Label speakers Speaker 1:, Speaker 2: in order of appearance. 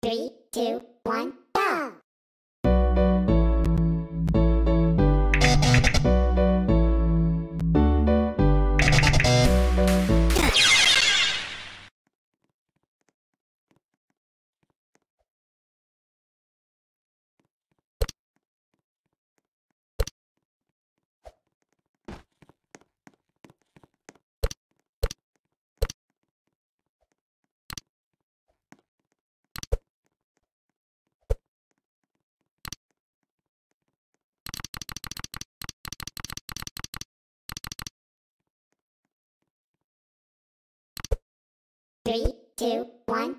Speaker 1: Three, two, one, Three, two, one,